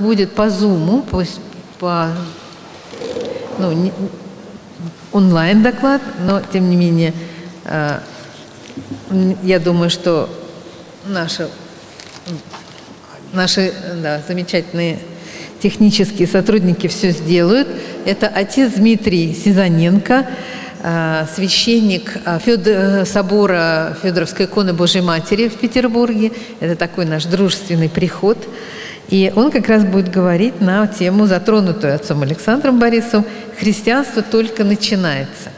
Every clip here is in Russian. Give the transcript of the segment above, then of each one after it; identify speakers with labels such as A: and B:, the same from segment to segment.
A: будет по Zoom, пусть по ну, не, онлайн доклад, но тем не менее э, я думаю, что наши, наши да, замечательные технические сотрудники все сделают. Это отец Дмитрий Сизаненко, э, священник э, Федор, собора Федоровской иконы Божьей Матери в Петербурге. Это такой наш дружественный приход. И он как раз будет говорить на тему, затронутую отцом Александром Борисовым, «Христианство только начинается».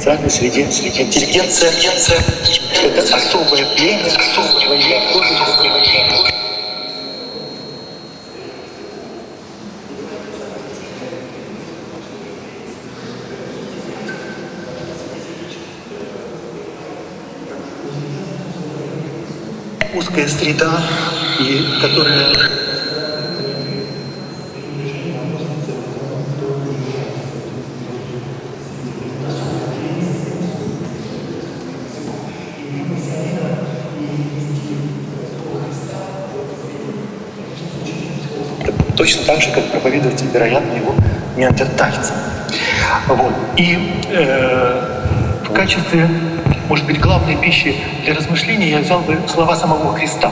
B: Специальной среде интеллигенция, интеллигенция это особое племя, особое особенностями. узкая среда, и которая точно так же, как проповедовать, вероятно, его неандертальцы. Вот. И э, в качестве, может быть, главной пищи для размышлений я взял бы слова самого Христа.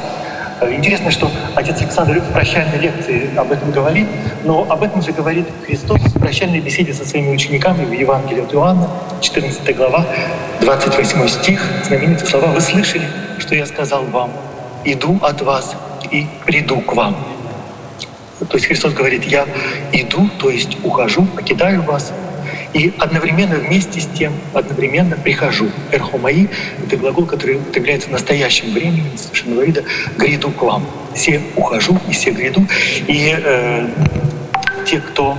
B: Э, интересно, что отец Александр в прощальной лекции об этом говорит, но об этом же говорит Христос в прощальной беседе со своими учениками в Евангелии от Иоанна, 14 глава, 28 стих, знаменитые слова «Вы слышали, что я сказал вам? Иду от вас и приду к вам». То есть Христос говорит, я иду, то есть ухожу, покидаю вас, и одновременно вместе с тем, одновременно прихожу. Эрхомаи — это глагол, который употребляется в настоящем времени, совершенного вида, гряду к вам. все ухожу и все гряду. И э, те, кто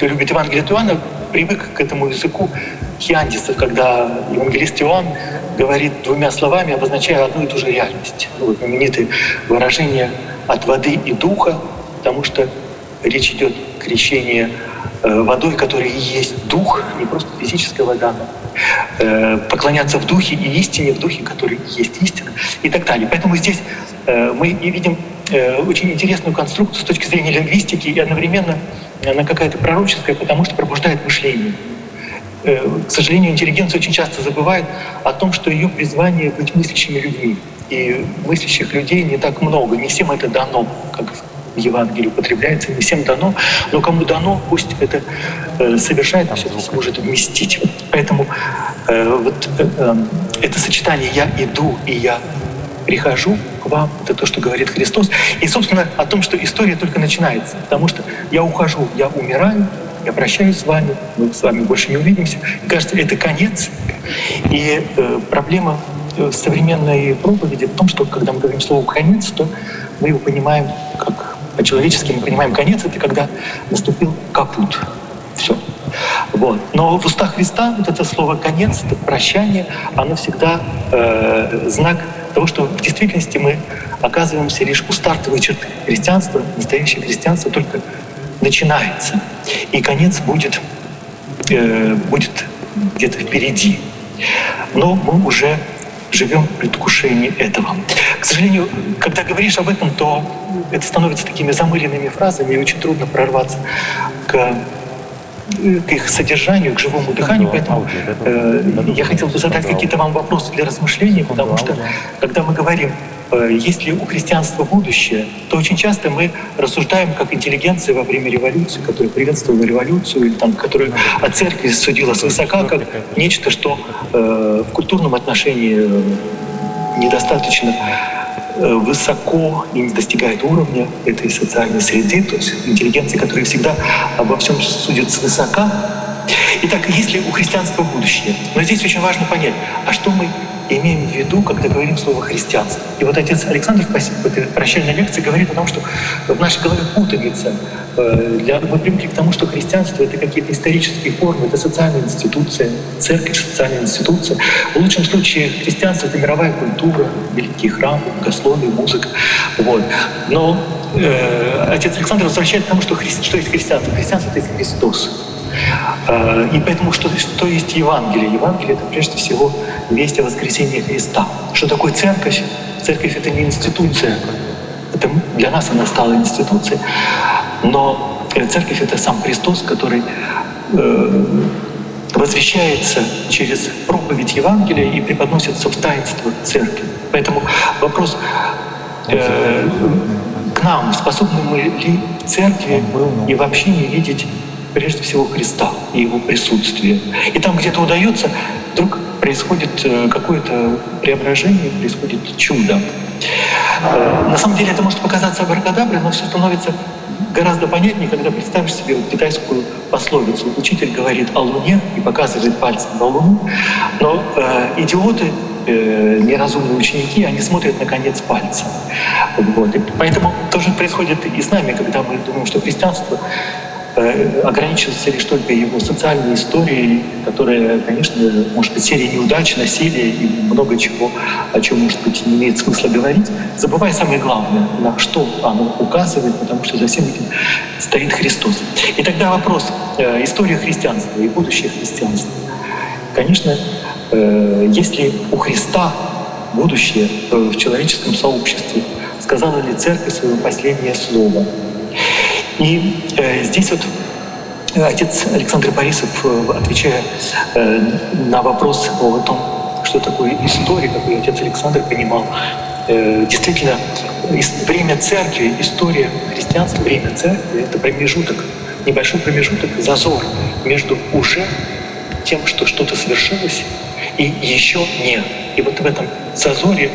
B: любит Евангелие от Иоанна, привык к этому языку Хиандиса, когда евангелист Иоанн говорит двумя словами, обозначая одну и ту же реальность. Вот знаменитое выражение «от воды и духа», потому что речь идет крещение э, водой, которая и есть дух, не просто физическая вода, но э, поклоняться в духе и истине, в духе, который есть истина и так далее. Поэтому здесь э, мы и видим очень интересную конструкцию с точки зрения лингвистики и одновременно она какая-то пророческая, потому что пробуждает мышление. К сожалению, интеллигенция очень часто забывает о том, что ее призвание быть мыслящими людьми. И мыслящих людей не так много, не всем это дано, как в Евангелии употребляется, не всем дано, но кому дано, пусть это э, совершает, все это сможет вместить. Поэтому э, вот э, э, это сочетание «я иду» и «я прихожу к вам», это то, что говорит Христос. И, собственно, о том, что история только начинается, потому что я ухожу, я умираю, я прощаюсь с вами, мы с вами больше не увидимся. И кажется, это конец. И э, проблема э, современной проповеди в том, что когда мы говорим слово «конец», то мы его понимаем как по-человечески мы понимаем, конец — это когда наступил капут. Все. Вот. Но в устах Христа вот это слово «конец», это прощание, оно всегда э, знак того, что в действительности мы оказываемся лишь у стартовой черты. Христианство, настоящее христианство только начинается. И конец будет, э, будет где-то впереди. Но мы уже живем в предвкушении этого. К сожалению, когда говоришь об этом, то это становится такими замыленными фразами, и очень трудно прорваться к к их содержанию, к живому дыханию. Поэтому э, я хотел бы задать какие-то вам вопросы для размышления, потому что когда мы говорим Э, есть ли у христианства будущее, то очень часто мы рассуждаем как интеллигенция во время революции, которая приветствовала революцию, или там, которая о церкви судила свысока, как нечто, что э, в культурном отношении э, недостаточно высоко и не достигает уровня этой социальной среды, то есть интеллигенции, которая всегда обо всем судит свысока. Итак, есть ли у христианства будущее? Но здесь очень важно понять, а что мы имеем в виду, когда говорим слово «христианство». И вот отец Александр в прощальной лекции говорит о том, что в нашей голове путаница. Э, для, мы привыкли к тому, что христианство — это какие-то исторические формы, это социальная институция, церковь — социальная институция. В лучшем случае христианство — это мировая культура, великие храмы, богословие, музыка. Вот. Но э, отец Александр возвращает к тому, что, хри... что есть христианство. Христианство — это Христос. Э, и поэтому что, что есть Евангелие? Евангелие — это прежде всего весть о воскресении Христа. Что такое церковь? Церковь — это не институция. Это для нас она стала институцией. Но э, церковь — это сам Христос, который э, возвещается через проповедь Евангелия и преподносится в таинство церкви. Поэтому вопрос э, к нам, способны мы ли в церкви и вообще не видеть прежде всего Христа и Его присутствие. И там где-то удается, вдруг происходит э, какое-то преображение, происходит чудо. Э, на самом деле это может показаться абракадаброй, но все становится гораздо понятнее, когда представишь себе вот китайскую пословицу. Учитель говорит о Луне и показывает пальцем на Луну, но э, идиоты, э, неразумные ученики, они смотрят на конец пальца. Вот. И поэтому тоже происходит и с нами, когда мы думаем, что христианство ограничиваться лишь только его социальной историей, которая, конечно, может быть серией неудач, насилия и много чего, о чем, может быть, не имеет смысла говорить, забывая самое главное, на что оно указывает, потому что за всем этим стоит Христос. И тогда вопрос э, история христианства и будущее христианства. Конечно, э, если у Христа будущее в человеческом сообществе, сказала ли Церковь свое последнее слово – и э, здесь вот э, отец Александр Борисов, э, отвечая на вопрос о том, что такое история, какой отец Александр понимал, действительно, время церкви, история христианства, время церкви — это промежуток, небольшой промежуток, зазор между уже тем, что что-то совершилось, и еще не. И вот в этом зазоре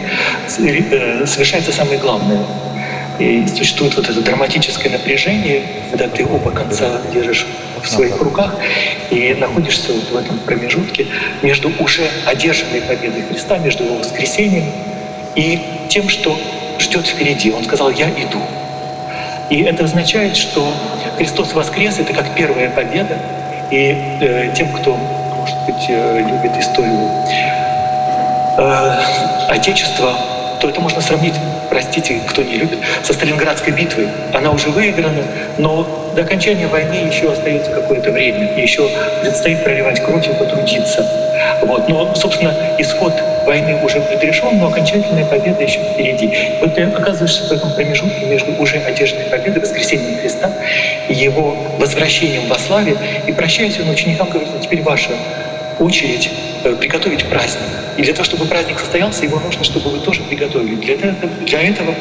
B: совершается самое главное — и существует вот это драматическое напряжение, когда ты оба конца держишь в своих руках и находишься вот в этом промежутке между уже одержанной победой Христа, между его воскресением и тем, что ждет впереди. Он сказал, я иду. И это означает, что Христос воскрес — это как первая победа. И э, тем, кто, может быть, э, любит историю э, Отечества, то это можно сравнить, простите, кто не любит, со Сталинградской битвой. Она уже выиграна, но до окончания войны еще остается какое-то время, еще предстоит проливать кровь и потрудиться. Вот. Но, собственно, исход войны уже предрешен, но окончательная победа еще впереди. Вот ты оказываешься в этом промежутке между уже одержанной победой, воскресением Христа и его возвращением во славе. И прощаясь, он ученикам говорит, теперь ваша очередь приготовить праздник. И для того, чтобы праздник состоялся, его нужно, чтобы вы тоже приготовили. Для этого, для этого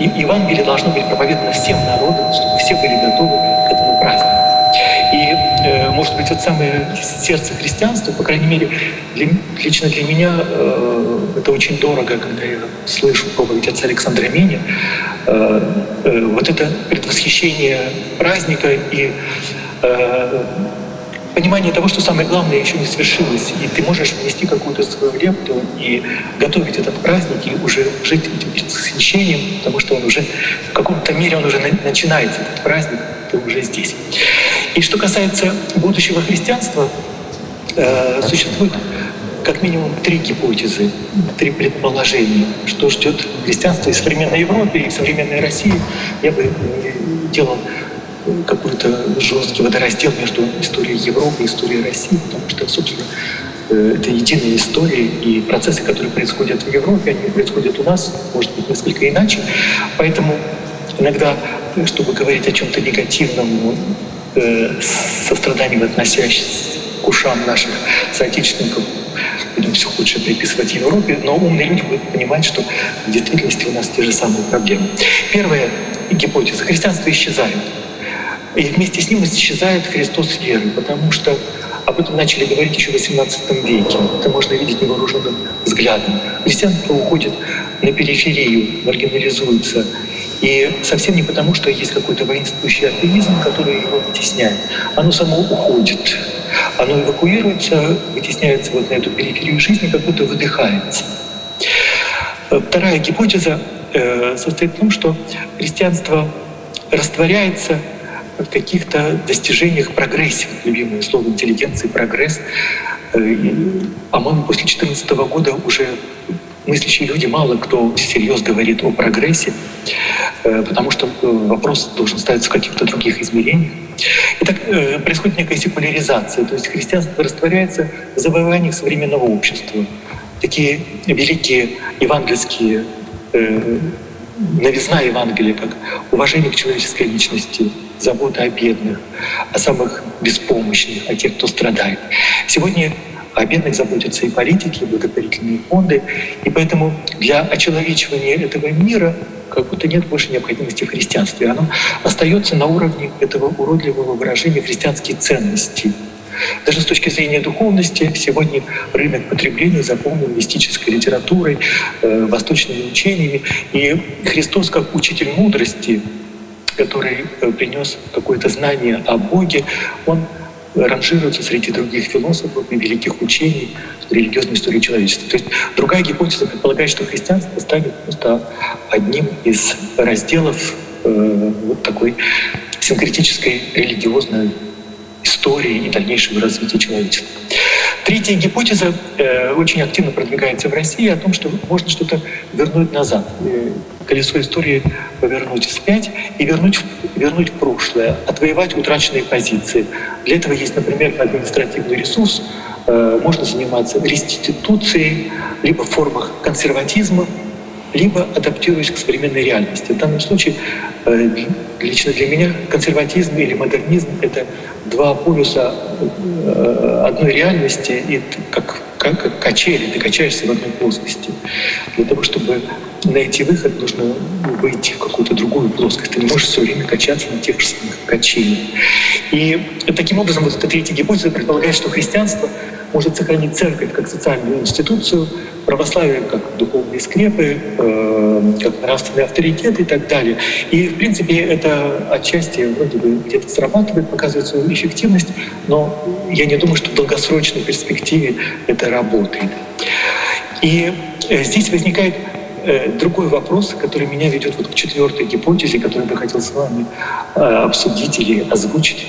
B: и Евангелие должно быть проповедано всем народам, чтобы все были готовы к этому празднику. И, э, может быть, вот самое сердце христианства, по крайней мере, для, лично для меня э, это очень дорого, когда я слышу проповедь отца Александра Мини, э, э, вот это предвосхищение праздника и э, понимание того, что самое главное еще не свершилось, и ты можешь внести какую-то свою лепту и готовить этот праздник, и уже жить этим предвосхищением, потому что он уже в каком-то мере он уже начинается, этот праздник, ты уже здесь. И что касается будущего христианства, э, существует как минимум три гипотезы, три предположения, что ждет христианство и современной Европе, и современной России. Я бы делал какой-то жесткий водораздел между историей Европы и историей России, потому что, собственно, э, это единая история, и процессы, которые происходят в Европе, они происходят у нас, может быть, несколько иначе. Поэтому иногда, чтобы говорить о чем-то негативном, э, состраданием относящимся к ушам наших соотечественников, будем все худшее приписывать Европе, но умные люди будут понимать, что в действительности у нас те же самые проблемы. Первая гипотеза. Христианство исчезает. И вместе с ним исчезает Христос веры, потому что об этом начали говорить еще в XVIII веке. Это можно видеть невооруженным взглядом. Христианство уходит на периферию, маргинализуется. И совсем не потому, что есть какой-то воинствующий атеизм, который его вытесняет. Оно само уходит. Оно эвакуируется, вытесняется вот на эту периферию жизни, как будто выдыхается. Вторая гипотеза э, состоит в том, что христианство растворяется в каких-то достижениях прогрессе, любимое слово интеллигенции, прогресс. Э, по-моему, после 2014 года уже мыслящие люди мало кто всерьез говорит о прогрессе, э, потому что э, вопрос должен ставиться в каких-то других измерениях. Итак, происходит некая секуляризация, то есть христианство растворяется в завоеваниях современного общества. Такие великие евангельские новизна Евангелия, как уважение к человеческой личности, забота о бедных, о самых беспомощных, о тех, кто страдает. Сегодня о бедных заботятся и политики, и благотворительные фонды, и поэтому для очеловечивания этого мира как будто нет больше необходимости в христианстве. Оно остается на уровне этого уродливого выражения христианские ценности. Даже с точки зрения духовности сегодня рынок потребления заполнен мистической литературой, э, восточными учениями. И Христос, как учитель мудрости, который э, принес какое-то знание о Боге, он ранжируется среди других философов и великих учений религиозной истории человечества. То есть другая гипотеза предполагает, что христианство станет просто одним из разделов э, вот такой синкретической религиозной истории и дальнейшего развития человечества. Третья гипотеза э, очень активно продвигается в России о том, что можно что-то вернуть назад, э, колесо истории повернуть вспять и вернуть, вернуть прошлое, отвоевать утраченные позиции. Для этого есть, например, административный ресурс, э, можно заниматься реституцией, либо в формах консерватизма, либо адаптируясь к современной реальности. В данном случае э, лично для меня консерватизм или модернизм — это два полюса э, одной реальности, и как, как, как качели, ты качаешься в одной плоскости. Для того, чтобы найти выход, нужно выйти в какую-то другую плоскость. Ты не можешь все время качаться на тех же самых качелях. И таким образом вот эта третья гипотеза предполагает, что христианство может сохранить церковь как социальную институцию, православие как духовные скрепы, э, как нравственный авторитет и так далее. И, в принципе, это отчасти вроде бы где-то срабатывает, показывает свою эффективность, но я не думаю, что в долгосрочной перспективе это работает. И э, здесь возникает э, другой вопрос, который меня ведет вот к четвертой гипотезе, которую я хотел с вами э, обсудить или озвучить.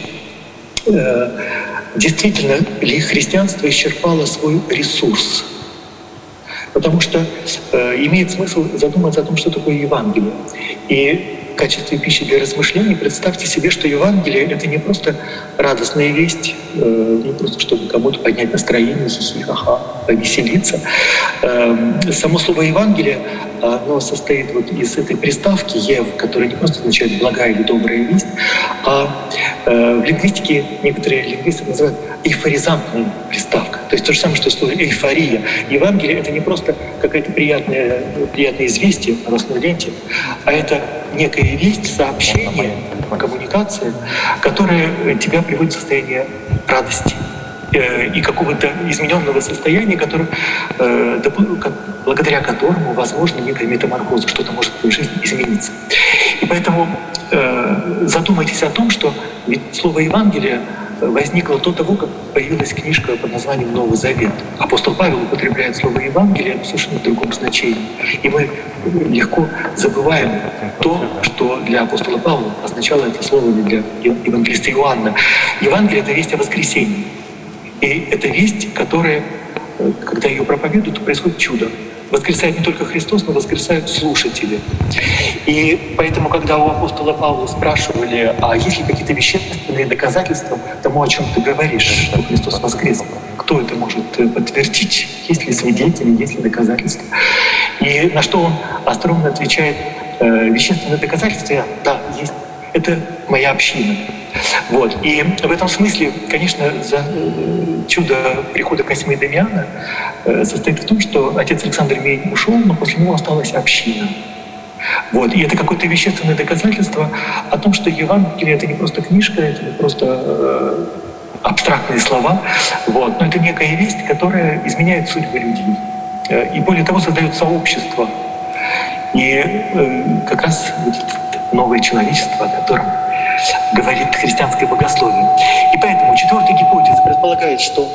B: Действительно ли христианство исчерпало свой ресурс? Потому что э, имеет смысл задуматься о том, что такое Евангелие. И в качестве пищи для размышлений представьте себе, что Евангелие — это не просто радостная весть, э, не просто чтобы кому-то поднять настроение, хихи-ха-ха, повеселиться. Э, само слово Евангелие, оно состоит вот из этой приставки «ев», которая не просто означает «благая» или «добрая весть», а э, в лингвистике некоторые лингвисты называют эйфоризантная приставка. То есть то же самое, что слово эйфория. Евангелие — это не просто какое-то приятное, приятное известие в новостной ленте, а это некая весть, сообщение, коммуникация, которая тебя приводит в состояние радости и какого-то измененного состояния, который, э, благодаря которому возможно некая метаморфоза, что-то может в твоей жизни измениться. И поэтому э, задумайтесь о том, что ведь слово Евангелие возникло до того, как появилась книжка под названием «Новый Завет». Апостол Павел употребляет слово «Евангелие» в совершенно другом значении. И мы легко забываем то, что для апостола Павла означало это слово для евангелиста Иоанна. Евангелие — это весть о воскресении. И это весть, которая, когда ее проповедуют, происходит чудо воскресает не только Христос, но воскресают слушатели. И поэтому, когда у апостола Павла спрашивали, а есть ли какие-то вещественные доказательства тому, о чем ты говоришь, что Христос воскрес, кто это может э, подтвердить, есть ли свидетели, есть ли доказательства. И на что он остроумно отвечает, «Э, вещественные доказательства, да, есть. Это моя община. Вот. И в этом смысле, конечно, за э, чудо прихода Косьмы Дамиана э, состоит в том, что отец Александр Мень ушел, но после него осталась община. Вот. И это какое-то вещественное доказательство о том, что Евангелие — это не просто книжка, это не просто э, абстрактные слова, вот. но это некая весть, которая изменяет судьбы людей. И более того, создает сообщество. И как раз новое человечество, о котором говорит христианское богословие. И поэтому четвертая гипотеза предполагает, что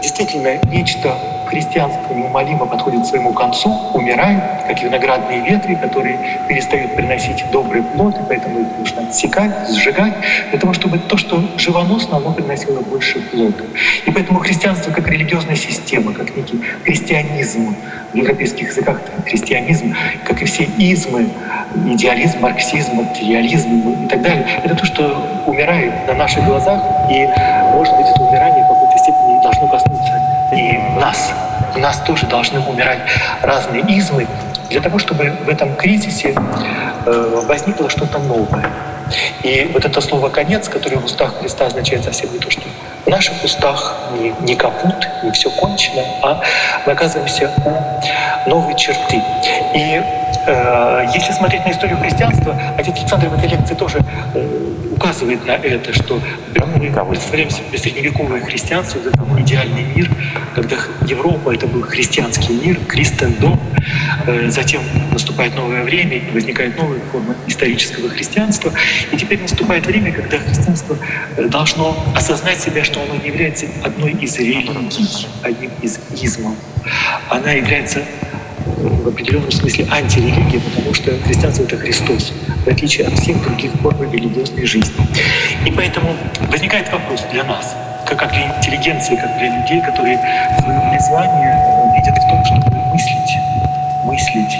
B: действительно нечто христианство неумолимо подходит к своему концу, умирает, как виноградные ветви, которые перестают приносить добрый плод, и поэтому их нужно отсекать, сжигать, для того, чтобы то, что живоносно, оно приносило больше плода. И поэтому христианство как религиозная система, как некий христианизм, в европейских языках христианизм, как и все измы, идеализм, марксизм, материализм и так далее, это то, что умирает на наших глазах, и, может быть, это умирание в какой-то степени должно коснуться и нас. У нас тоже должны умирать разные измы для того, чтобы в этом кризисе э, возникло что-то новое. И вот это слово «конец», которое в устах Христа означает совсем не то, что в наших устах не, не капут, не все кончено, а мы оказываемся у новой черты. И э, если смотреть на историю христианства, отец Александр в этой лекции тоже э, указывает на это, что мы представляем себе средневековое христианство, это идеальный мир, когда Европа — это был христианский мир, Кристендом, э, затем наступает новое время, и возникает новая форма исторического христианства, и теперь наступает время, когда христианство э, должно осознать себя, что оно не является одной из религий, одним из измов. Она является в определенном смысле антирелигия, потому что христианство — это Христос, в отличие от всех других форм религиозной жизни. И поэтому возникает вопрос для нас, как, для интеллигенции, как для людей, которые свое призвание видят в том, чтобы мыслить, мыслить,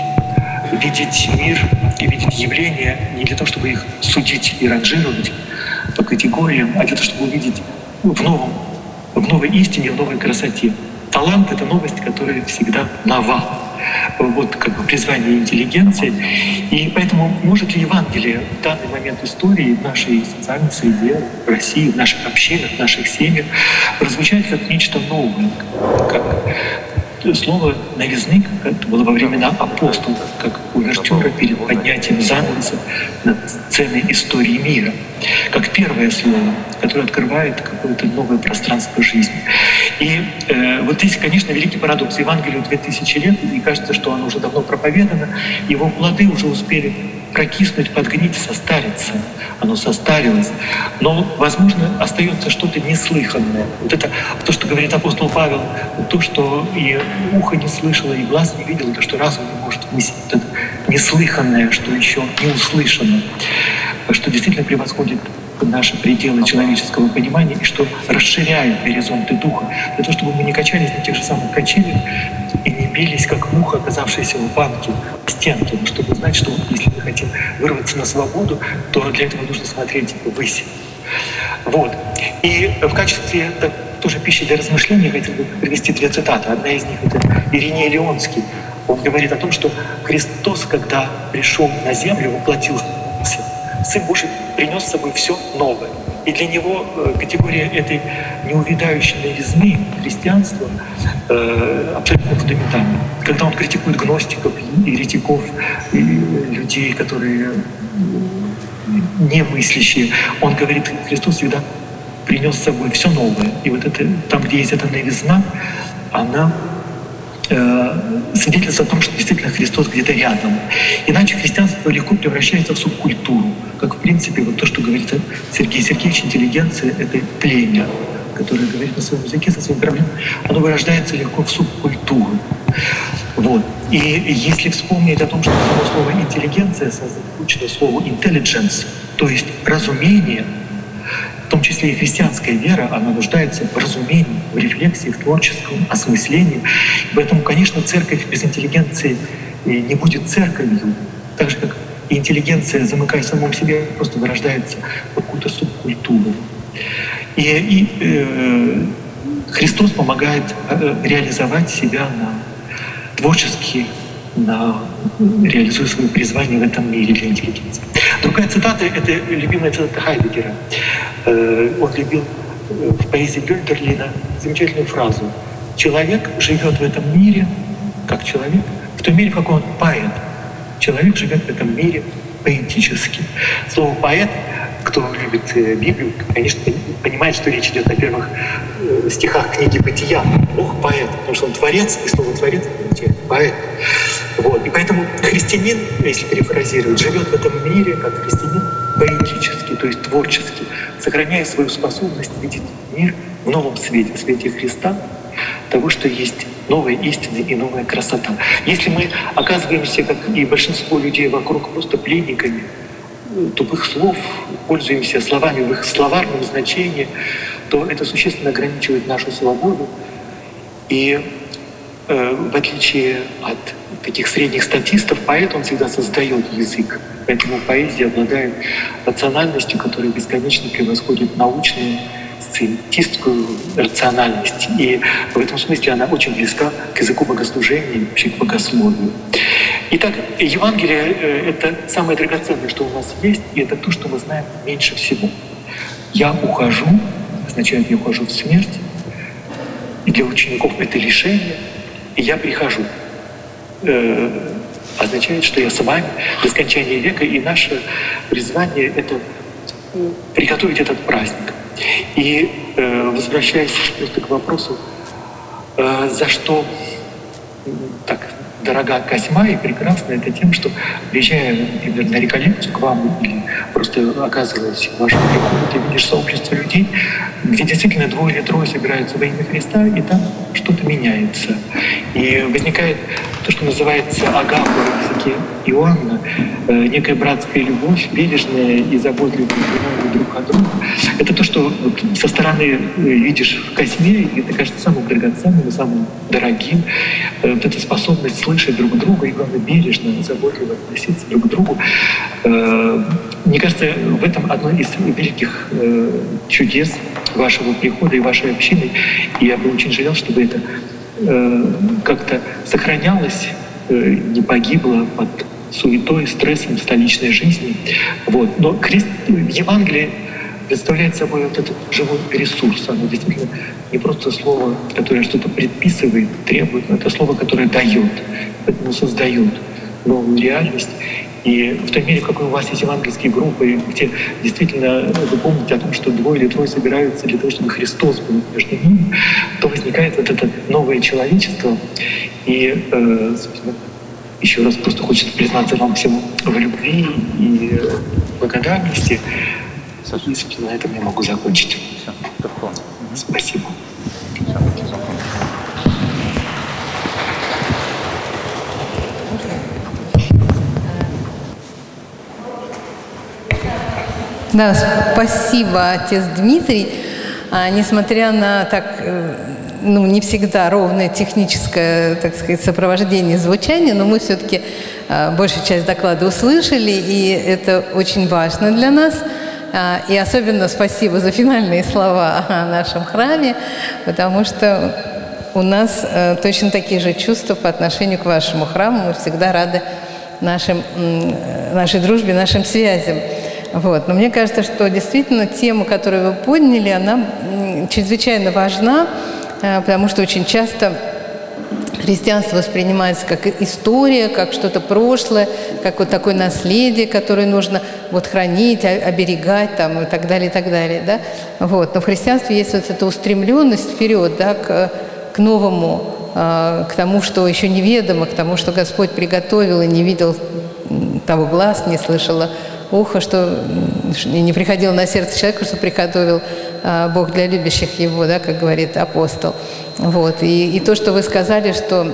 B: видеть мир и видеть явления не для того, чтобы их судить и ранжировать по категориям, а для того, чтобы увидеть в новом, в новой истине, в новой красоте. Талант — это новость, которая всегда нова вот как бы призвание интеллигенции. И поэтому может ли Евангелие в данный момент истории в нашей социальной среде, в России, в наших общинах, в наших семьях прозвучать как нечто новое, как слово новизны, это было во времена апостолов, как увертюра перед поднятием занавеса над сценой истории мира, как первое слово, которое открывает какое-то новое пространство жизни. И э, вот здесь, конечно, великий парадокс. Евангелию 2000 лет, и кажется, что оно уже давно проповедано, его плоды уже успели прокиснуть, подгнить, состариться. Оно состарилось. Но, возможно, остается что-то неслыханное. Вот это то, что говорит апостол Павел, то, что и ухо не слышало, и глаз не видел, то, что разум не может вместить. Это неслыханное, что еще не услышано, что действительно превосходит наши пределы человеческого понимания и что расширяет горизонты духа, для того, чтобы мы не качались на тех же самых качелях бились, как муха, оказавшаяся в банке, в стенке, чтобы знать, что если мы хотим вырваться на свободу, то для этого нужно смотреть ввысь. Вот. И в качестве так, тоже пищи для размышления я хотел бы привести две цитаты. Одна из них — это Ириней Леонский. Он говорит о том, что Христос, когда пришел на землю, воплотился, Сын Божий принес с собой все новое. И для него э, категория этой неувидающей новизны христианства э, абсолютно фундаментальна. Когда он критикует гностиков, еретиков, и людей, которые немыслящие, он говорит, Христос всегда принес с собой все новое. И вот это, там, где есть эта новизна, она свидетельство о том, что действительно Христос где-то рядом. Иначе христианство легко превращается в субкультуру, как в принципе вот то, что говорит Сергей Сергеевич, интеллигенция — это племя, которое говорит на своем языке, со своим проблемами, оно вырождается легко в субкультуру. Вот. И если вспомнить о том, что само слово «интеллигенция» созвучно слову «intelligence», то есть разумение — в том числе и христианская вера, она нуждается в разумении, в рефлексии, в творческом осмыслении. Поэтому, конечно, церковь без интеллигенции не будет церковью, так же, как интеллигенция, замыкая в самом себе, просто вырождается в какую-то субкультуру. И, и э, Христос помогает э, реализовать себя на творчески, на, реализуя свое призвание в этом мире для интеллигенции. Другая цитата — это любимая цитата Хайдегера. Э, он любил э, в поэзии Гюнтерлина замечательную фразу «Человек живет в этом мире как человек, в том мире, в каком он поэт. Человек живет в этом мире поэтически». Слово «поэт» кто любит э, Библию, конечно, понимает, что речь идет о первых стихах книги «Бытия». Бог поэт, потому что он творец, и слово «творец» означает поэт. Вот. И поэтому христианин, если перефразировать, живет в этом мире как христианин поэтически, то есть творчески, сохраняя свою способность видеть мир в новом свете, в свете Христа, того, что есть новая истина и новая красота. Если мы оказываемся, как и большинство людей вокруг, просто пленниками тупых слов, пользуемся словами в их словарном значении, то это существенно ограничивает нашу свободу. И э, в отличие от таких средних статистов, поэт, он всегда создает язык. Поэтому поэзия обладает рациональностью, которая бесконечно превосходит научную, сциентистскую рациональность. И в этом смысле она очень близка к языку богослужения вообще к богословию. Итак, Евангелие э, — это самое драгоценное, что у нас есть, и это то, что мы знаем меньше всего. «Я ухожу» означает «я ухожу в смерть», и для учеников это лишение, и «я прихожу». Э, означает, что я с вами до скончания века, и наше призвание — это приготовить этот праздник. И э, возвращаясь просто к вопросу, э, за что так дорога Косьма и прекрасно это тем, что приезжая, например, на реколлекцию к вам или просто оказываясь в вашем приходе, ты видишь сообщество людей, где действительно двое или трое собираются во имя Христа, и там что-то меняется. И возникает то, что называется агапа в языке Иоанна, э, некая братская любовь, бережная и заботливая друг о друга. Это то, что со стороны э, видишь в Косьме, и это кажется самым драгоценным самым дорогим. Э, вот эта способность слышать друг друга и, главное, бережно, заботливо относиться друг к другу. Мне кажется, в этом одно из великих чудес вашего прихода и вашей общины. И я бы очень жалел, чтобы это как-то сохранялось, не погибло под суетой, стрессом столичной жизни. Вот. Но Христ, Евангелие представляет собой вот этот живой ресурс. Оно действительно не просто слово, которое что-то предписывает, требует, но это слово, которое дает, поэтому создает новую реальность. И в той мере, какой у вас есть евангельские группы, где действительно вы помните о том, что двое или трое собираются для того, чтобы Христос был между ними, то возникает вот это новое человечество. И, э, собственно, еще раз просто хочется признаться вам всем в любви и благодарности. И на этом я могу закончить. Спасибо.
A: Да, спасибо, отец Дмитрий. А, несмотря на так, э, ну, не всегда ровное техническое, так сказать, сопровождение звучания, но мы все-таки а, большую часть доклада услышали, и это очень важно для нас. А, и особенно спасибо за финальные слова о нашем храме, потому что у нас э, точно такие же чувства по отношению к вашему храму. Мы всегда рады нашим, нашей дружбе, нашим связям. Вот. Но мне кажется, что действительно тема, которую вы подняли, она чрезвычайно важна, э, потому что очень часто христианство воспринимается как история, как что-то прошлое, как вот такое наследие, которое нужно вот хранить, оберегать там, и так далее, и так далее. Да? Вот. Но в христианстве есть вот эта устремленность вперед да, к, к новому, э, к тому, что еще неведомо, к тому, что Господь приготовил и не видел того глаз, не слышала ухо, что не приходило на сердце человека, что приготовил а, Бог для любящих его, да, как говорит апостол. Вот. И, и то, что вы сказали, что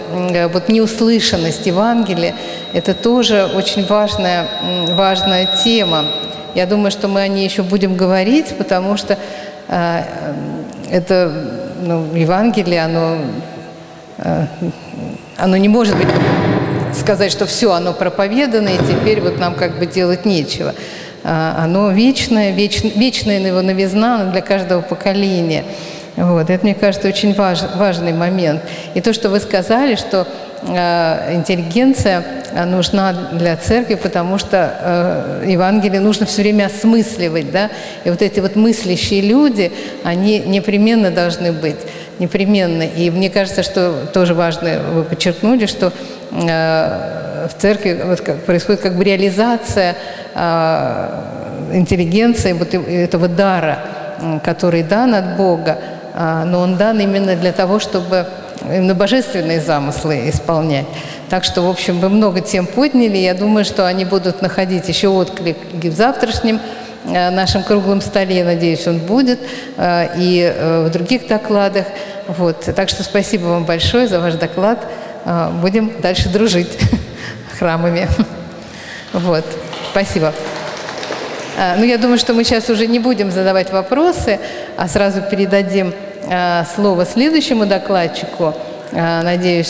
A: вот неуслышанность Евангелия, это тоже очень важная, важная тема. Я думаю, что мы о ней еще будем говорить, потому что э, это ну, Евангелие, оно, э, оно не может быть сказать, что все, оно проповедано, и теперь вот нам как бы делать нечего. А, оно вечное, веч, вечная его новизна для каждого поколения. Вот. Это, мне кажется, очень важ, важный момент. И то, что вы сказали, что интеллигенция нужна для церкви, потому что э, Евангелие нужно все время осмысливать. Да? И вот эти вот мыслящие люди, они непременно должны быть. Непременно. И мне кажется, что тоже важно, вы подчеркнули, что Э, в церкви вот происходит как бы реализация э, интеллигенции вот этого дара, который дан от Бога, э, но он дан именно для того, чтобы именно божественные замыслы исполнять. Так что, в общем, вы много тем подняли. Я думаю, что они будут находить еще отклик в завтрашнем нашем круглом столе. Надеюсь, он будет. И в других докладах. Вот. Так что спасибо вам большое за ваш доклад. Будем дальше дружить храмами. Вот. Спасибо. Ну, я думаю, что мы сейчас уже не будем задавать вопросы, а сразу передадим слово следующему докладчику. Надеюсь,